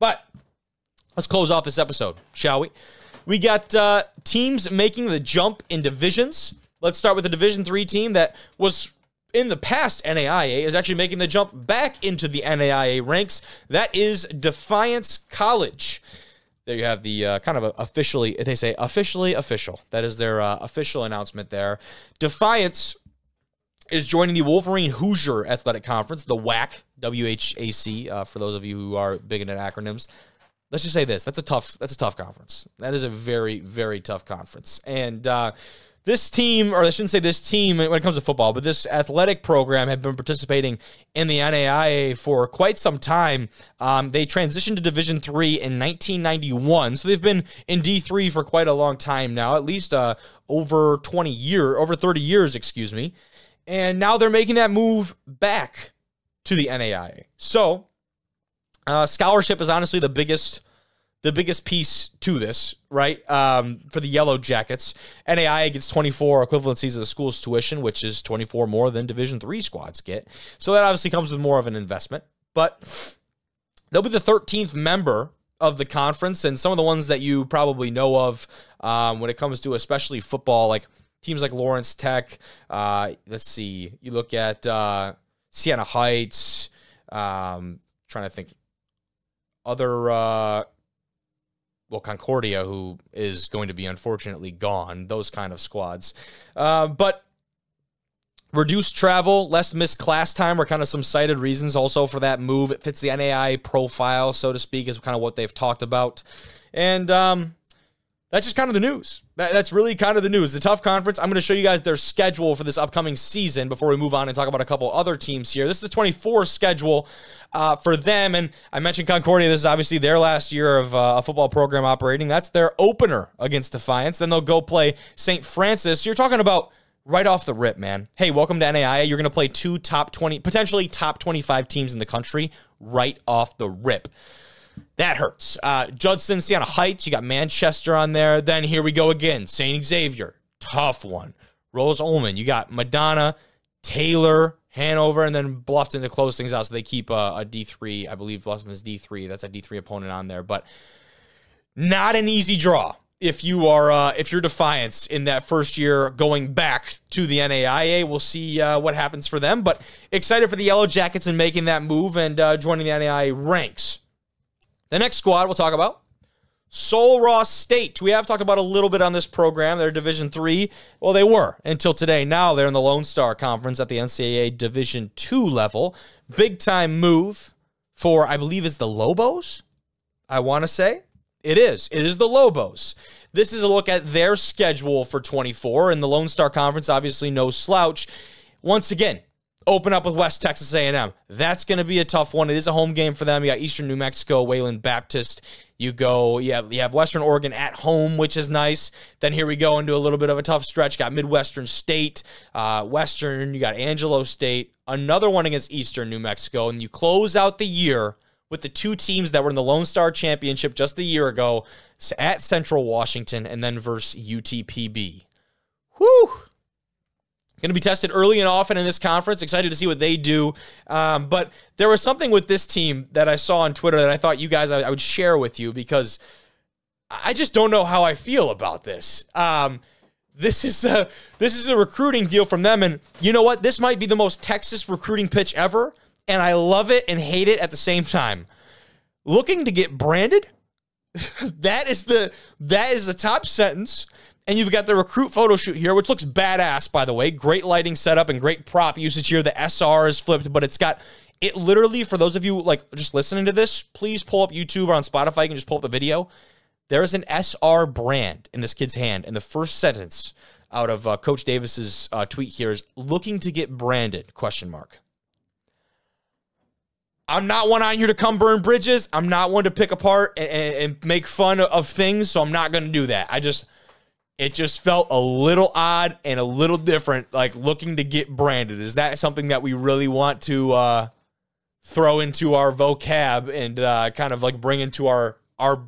But let's close off this episode, shall we? We got uh, teams making the jump in divisions. Let's start with the Division Three team that was in the past NAIA is actually making the jump back into the NAIA ranks. That is Defiance College. There you have the uh, kind of officially, they say officially official. That is their uh, official announcement there. Defiance is joining the Wolverine Hoosier Athletic Conference, the WHAC, W H A C, uh, for those of you who are big into acronyms. Let's just say this: that's a tough, that's a tough conference. That is a very, very tough conference, and uh, this team, or I shouldn't say this team when it comes to football, but this athletic program had been participating in the NAIA for quite some time. Um, they transitioned to Division Three in 1991, so they've been in D3 for quite a long time now, at least uh, over 20 year, over 30 years, excuse me. And now they're making that move back to the NAIA. So, uh, scholarship is honestly the biggest the biggest piece to this, right? Um, for the Yellow Jackets, NAIA gets 24 equivalencies of the school's tuition, which is 24 more than Division three squads get. So that obviously comes with more of an investment. But they'll be the 13th member of the conference, and some of the ones that you probably know of um, when it comes to especially football, like teams like Lawrence Tech. Uh, let's see, you look at uh, Siena Heights. Um, trying to think other uh, well, Concordia, who is going to be unfortunately gone, those kind of squads. Uh, but reduced travel, less missed class time are kind of some cited reasons also for that move. It fits the NAI profile, so to speak, is kind of what they've talked about. And um, that's just kind of the news. That, that's really kind of the news. The tough conference. I'm going to show you guys their schedule for this upcoming season before we move on and talk about a couple other teams here. This is the 24 schedule uh, for them, and I mentioned Concordia. This is obviously their last year of uh, a football program operating. That's their opener against Defiance. Then they'll go play St. Francis. You're talking about right off the rip, man. Hey, welcome to NAIA. You're going to play two top 20, potentially top 25 teams in the country right off the rip. That hurts. Uh, Judson, Siena Heights, you got Manchester on there. Then here we go again. St. Xavier, tough one. Rose-Hulman, you got Madonna, Taylor, Hanover, and then Bluffton to close things out. So they keep a a D3. I believe Bluffton is D3. That's a D3 opponent on there. But not an easy draw if you are uh, if you're Defiance in that first year going back to the NAIA. We'll see uh, what happens for them. But excited for the Yellow Jackets and making that move and uh, joining the NAIA ranks. The next squad we'll talk about Sul Ross State. We have talked about a little bit on this program. They're Division Three. Well, they were until today. Now they're in the Lone Star Conference at the NCAA Division Two level. Big time move for I believe is the Lobos. I want to say it is. It is the Lobos. This is a look at their schedule for 24, and the Lone Star Conference obviously no slouch. Once again, open up with West Texas A&M. That's going to be a tough one. It is a home game for them. You got Eastern New Mexico, Wayland Baptist. You go, you have, you have Western Oregon at home, which is nice. Then here we go into a little bit of a tough stretch. Got Midwestern State, uh, Western. You got Angelo State. Another one against Eastern New Mexico, and you close out the year with the two teams that were in the Lone Star Championship just a year ago at Central Washington, and then versus UTPB. Whew Going to be tested early and often in this conference. Excited to see what they do. Um, but there was something with this team that I saw on Twitter that I thought you guys I, I would share with you because I just don't know how I feel about this. Um, this is a this is a recruiting deal from them, and you know what? This might be the most Texas recruiting pitch ever, and I love it and hate it at the same time. Looking to get branded. that is the that is the top sentence and you've got the recruit photo shoot here, which looks badass, by the way. Great lighting setup and great prop usage here. The SR is flipped, but it's got it literally, for those of you like just listening to this, please pull up YouTube or on Spotify. You can just pull up the video. There is an SR brand in this kid's hand. And the first sentence out of uh, Coach Davis's uh, tweet here is looking to get branded, question mark. I'm not one on here to come burn bridges. I'm not one to pick apart and, and, and make fun of things, so I'm not going to do that. I just it just felt a little odd and a little different, like looking to get branded. Is that something that we really want to uh, throw into our vocab and uh, kind of like bring into our our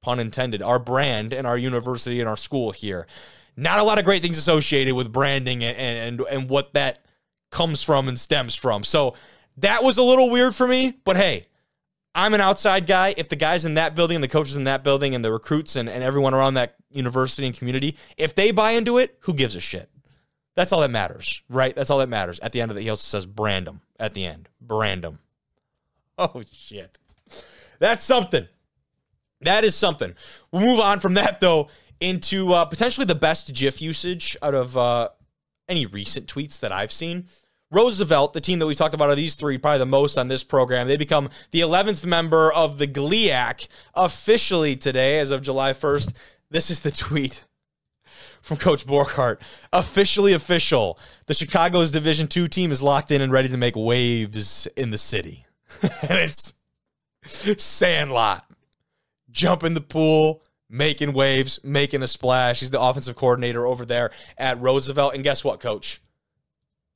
pun intended our brand and our university and our school here? Not a lot of great things associated with branding and and and what that comes from and stems from. So that was a little weird for me, but hey, I'm an outside guy. If the guys in that building and the coaches in that building and the recruits and, and everyone around that university and community, if they buy into it, who gives a shit? That's all that matters, right? That's all that matters. At the end of it, he also says Brandom at the end. Brandom. Oh, shit. That's something. That is something. We'll move on from that, though, into uh, potentially the best GIF usage out of uh, any recent tweets that I've seen. Roosevelt, the team that we talked about, are these three probably the most on this program. They become the 11th member of the GLIAC officially today, as of July 1st. This is the tweet from Coach Borghardt. Officially official. The Chicago's Division Two team is locked in and ready to make waves in the city. and it's Sandlot. Jump in the pool, making waves, making a splash. He's the offensive coordinator over there at Roosevelt. And guess what, coach?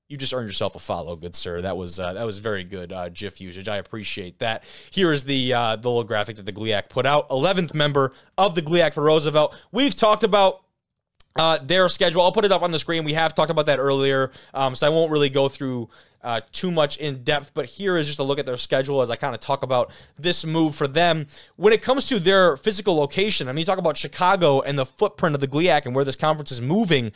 You just earned yourself a follow, good sir. That was uh, that was very good uh, GIF usage. I appreciate that. Here is the uh, the little graphic that the GLIAC put out. Eleventh member of the GLIAC for Roosevelt. We've talked about uh, their schedule. I'll put it up on the screen. We have talked about that earlier, um, so I won't really go through uh, too much in depth. But here is just a look at their schedule as I kind of talk about this move for them. When it comes to their physical location, I mean, you talk about Chicago and the footprint of the GLIAC and where this conference is moving.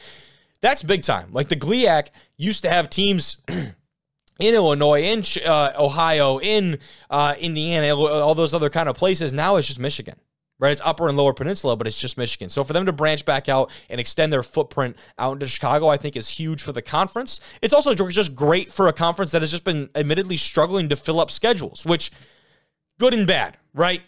That's big time. Like the GLIAC used to have teams. in Illinois, in uh, Ohio, in uh, Indiana, all those other kind of places. Now it's just Michigan right? It's upper and lower peninsula, but it's just Michigan. So for them to branch back out and extend their footprint out into Chicago, I think is huge for the conference. It's also just great for a conference that has just been admittedly struggling to fill up schedules, which good and bad, right?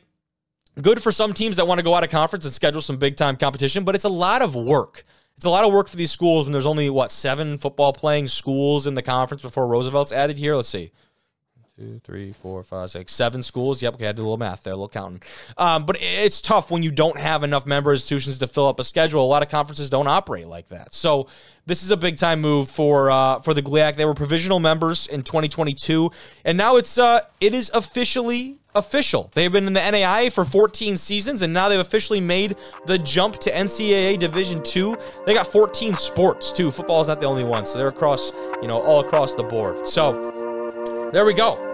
Good for some teams that want to go out of conference and schedule some big time competition, but it's a lot of work. It's a lot of work for these schools when there's only what seven football playing schools in the conference before Roosevelt's added here. Let's see two, three, four, five, six, seven schools. Yep, okay, I did a little math there, a little counting. Um, but it's tough when you don't have enough member institutions to fill up a schedule. A lot of conferences don't operate like that. So this is a big time move for uh, for the GLIAC. They were provisional members in 2022, and now it's uh, it is officially official. They've been in the NAIA for 14 seasons, and now they've officially made the jump to NCAA Division Two. They got 14 sports too. Football is not the only one, so they're across you know all across the board. So there we go.